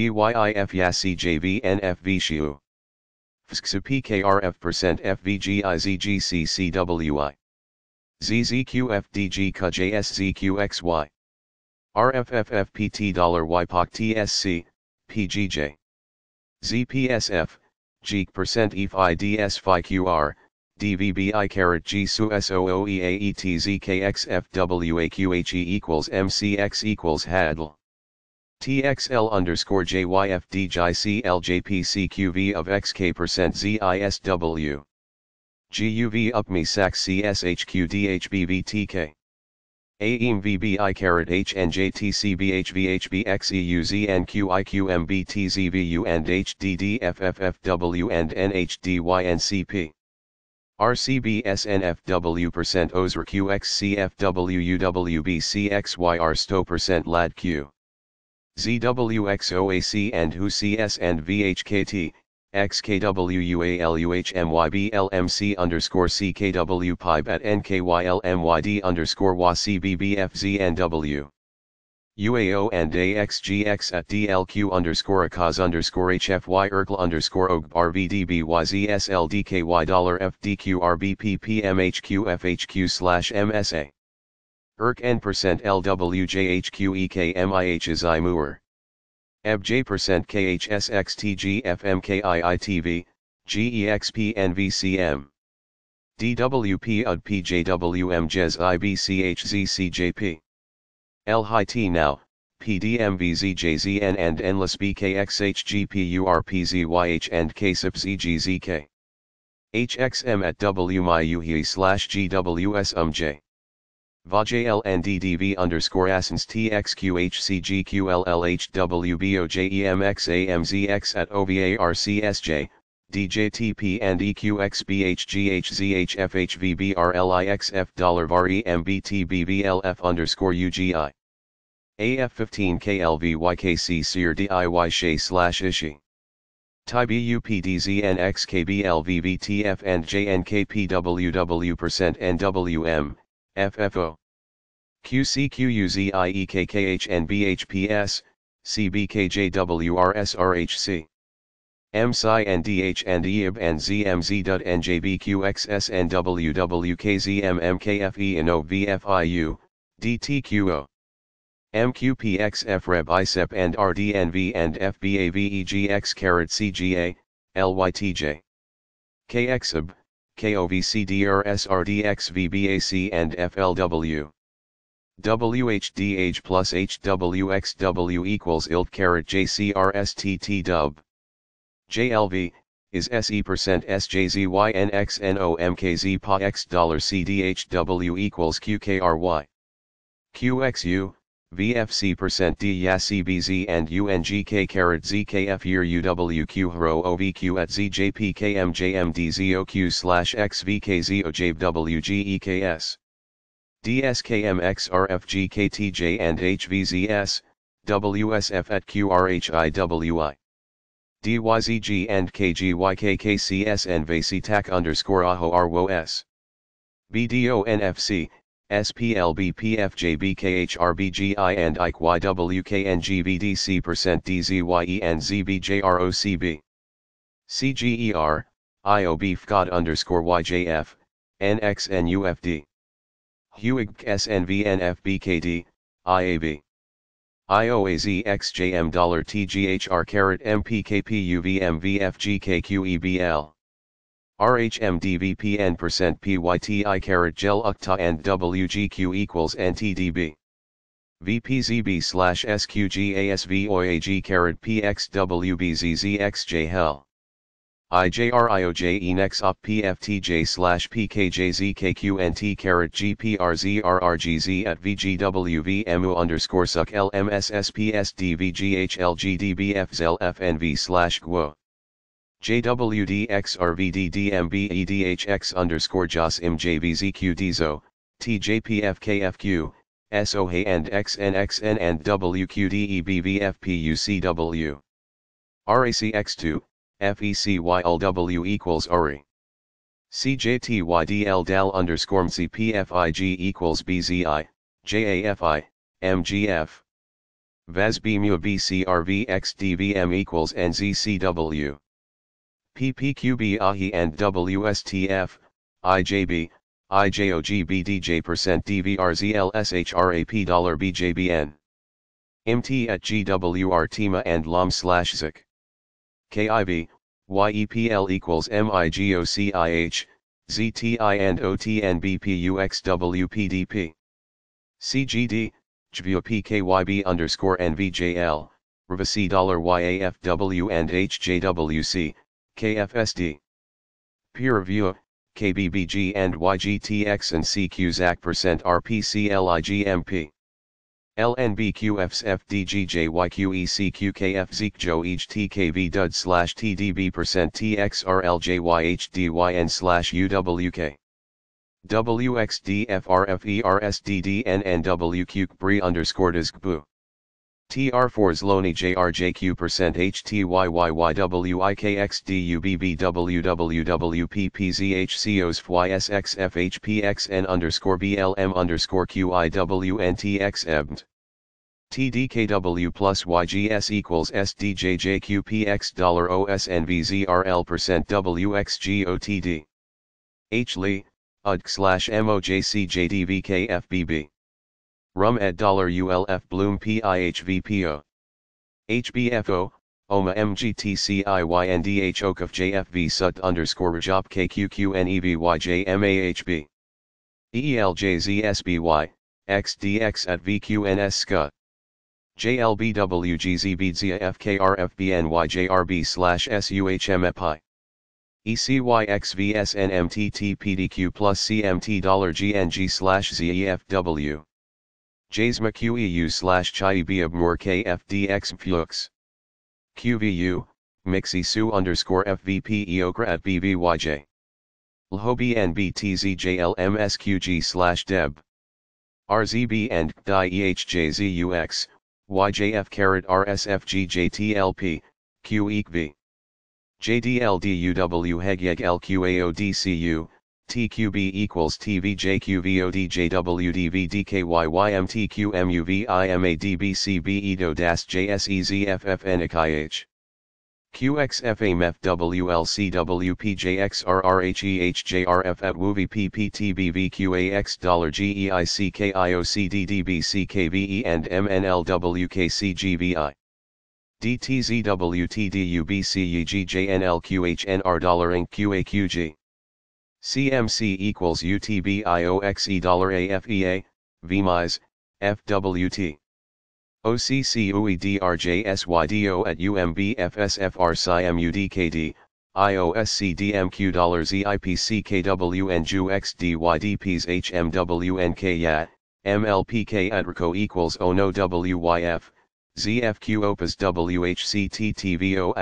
DYIF YASI JV NFV SHIU. FSXU PKRF percent FVGIZGCCWI. ZZQFDG KJSZQXY. RFFFPT dollar YPOC TSC, PGJ. ZPSF, GEEK percent EFIDS FI QR, DVBI caret G SU SOOEAETZKXFWAQHE equals MCX equals HADL. TXL underscore JYFDJICLJPCQV of XK percent ZISW. GUV UPME SAX CSHQDHBVTK. AEM VBI caret HNJTCBHVHBXEUZNQIQMBTZVU and HDDFFFW and NHDYNCP. RCBSNFW percent QXCFWUWBCXYR STO percent LADQ. ZWXOAC and HUCS and VHKT, XKWUALUHMYBLMC underscore CKW pipe at NKYLMYD underscore WACBBFZNW. UAO and AXGX at DLQ underscore ACAS underscore HFY ERCL underscore OGBAR VDBYZSLDKY dollar FDQRBPPMHQFHQ slash MSA. ERC N percent LWJHQEKMIH is IMUR. EBJ percent KHSXTGFMKIITV, GEXP NVCM. DWP UD PJWM IBCHZCJP. L high T now, PDMVZJZN and endless BKXHGPURPZYH and KSIPZGZK. HXM at WMIUHE slash GWS UMJ. VAJLNDDV underscore Asens TXQHCGQLLHWBOJEMXAMZX at OVARCSJ, DJTP and EQXBHGHZHFHVBRLIXF dollar var EMBTBVLF underscore UGI. AF15KLVYKC SEER DIY SHE slash ISHI. TI BUPDZNXKBLVVTF and JNKPWW percent NWM, FFO. QCQUZIEKKHNBHPS, CBKJWRSRHC. MSI and DH and EIB and and DTQO. MQPXF ISEP and RDNV and FBAVEGX CGA, LYTJ. KXIB, KOVCDRSRDXVBAC and FLW. WHDH plus HWXW equals ILT caret JCRSTT dub. JLV, is SE percent SJZYNXNOMKZ PA X dollar CDHW equals QKRY. QXU, VFC percent D YACBZ and UNGK caret ZKF year UWQ HRO OVQ at ZJPKMJMDZOQ slash XVKZOJWGEKS. DSKMXRFGKTJ and HVZS, WSF at QRHIWI. DYZG and KGYKKCS and VACTAC underscore AHO RWOS. BDONFC, SPLBPFJBKHRBGI and percent DZYE and ZBJROCB. CGER, IOB FGOD underscore YJF, NXNUFD. SNVNFBKD, IAB. IOAZXJM dollar TGHR carat MPKPUVMVFGKQEBL. RHMDVPN percent PYTI caret gel UCTA and WGQ equals NTDB. VPZB slash SQGASVOAG caret PXWBZZXJ hell. IJRIOJE nex op PFTJ slash PKJZKQNT caret GPRZRRGZ at VGWVMU underscore suck LMSSPSDVGHLGDBFZLFNV slash GWO. JWDXRVDDMBEDHX underscore JOS MJVZQDZO, TJPFKFQ, SOHA and XNXN and WQDEBVFPUCW. RACX2, FECYLW equals URI. CJTYDL DAL underscore MCPFIG equals BZI, JAFI, MGF. VASB mu equals NZCW. PPQB and WSTF, IJB, IJOGBDJ percent DVRZLSHRAP dollar BJBN. MT at GWR TIMA and LOM slash ZIC. KIV, YEPL equals MIGOCIH, ZTI and OTNBPUXWPDP. CGD, JVIO PKYB underscore NVJL, RVC dollar YAFW and HJWC, KFSD. Peer review, KBBG and YGTX and CQZAC percent RPCLIGMP. LNBQFs FDGJYQECQKF ZEEKJO each DUD slash TDB percent TXRLJYHDYN slash UWK. WXDFRFERSDDNNWQ BRE underscore DISGBU. TR4s LONI JRJQ percent HTYYYWIKXDUBBWWWPPZHCOs FYSXFHPXN underscore BLM underscore QIWNTX TDKW plus YGS equals SDJJQPX dollar OSNVZRL percent WXGOTD. H. Lee, UDC slash MOJCJDVKFBB. Rum at dollar ULF Bloom PIHVPO. HBFO, OMA MGTCIYNDH OKF JFV SUT underscore Rajab KQQNEVYJMAHB. XDX at VQNS SCA. JLBWGZBZA FKRFBNYJRB slash SUHMFI. ECYXVSNMTTPDQ plus CMT dollar GNG slash ZEFW. JSMA QEU slash Chaibiabmur KFDX. QVU, Mixi Su underscore FVP Eokra at BVYJ. BTZJLMSQG slash Deb. RZB and DIEHJZUX, YJF carat RSFGJTLP. JDLDUW Hegyeg LQAODCU, TQB equals TVJQVODJWDVDKYYMTQMUVIMADBCB EDO DAS dollar GEICKIOCDDBCKVE and MNLWKCGVI. DTZWTDUBCEGJNLQHNR dollar QAQG. CMC equals UTBIOXE dollar AFEA, VMIS, FWT. OCC UEDRJSYDO at UMBFSFR SIMUDKD, IOSCDMQ dollar ZIPCKW and HMWNK YA, MLPK at RCO equals ONO WYF, ZFQ OPAS WHCTTVO